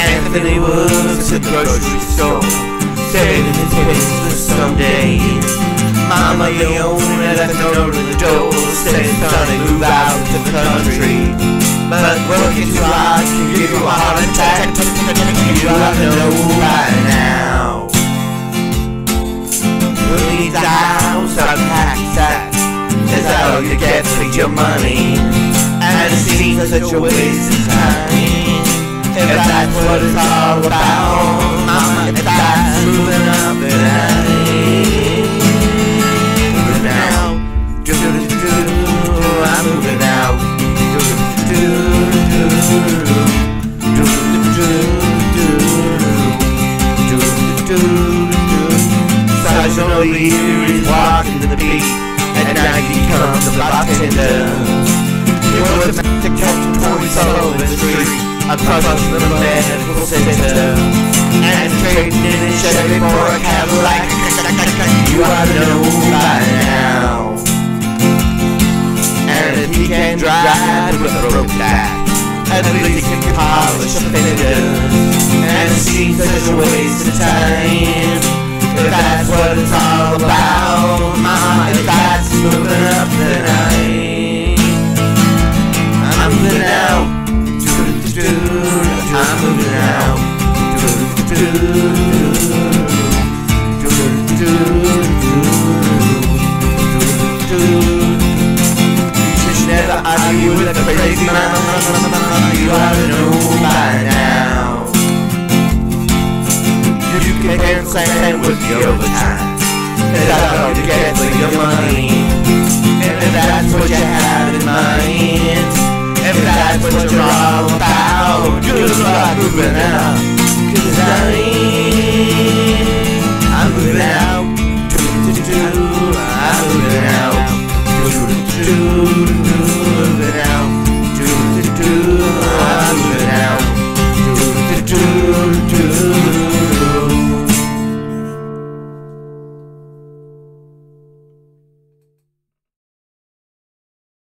Anthony works at the grocery store, saving his pennies for someday. Mama Leone left a note at the door, saying, "Sonny, move out to the country." But working too hard can give you a heart attack. You to know all you get for your money. And it seems such a waste of time. If that's what it's all about, mama, if that's moving up the night. Moving out, do do do do, I'm moving out. Do do do do, do do do do, do do do. Sergeant O'Leary is walking the beat, and now he becomes a bartender. He was to catch a toy solo in the street across the medical center and trading in a Chevy for a Cadillac. You ought to know by now. And if he can drive with a broke back, at least he can polish a fender. And it seems such a waste of time. If that's what it's all about, argue with a crazy man. You ought to know by now. You can't stand with the overtime. María.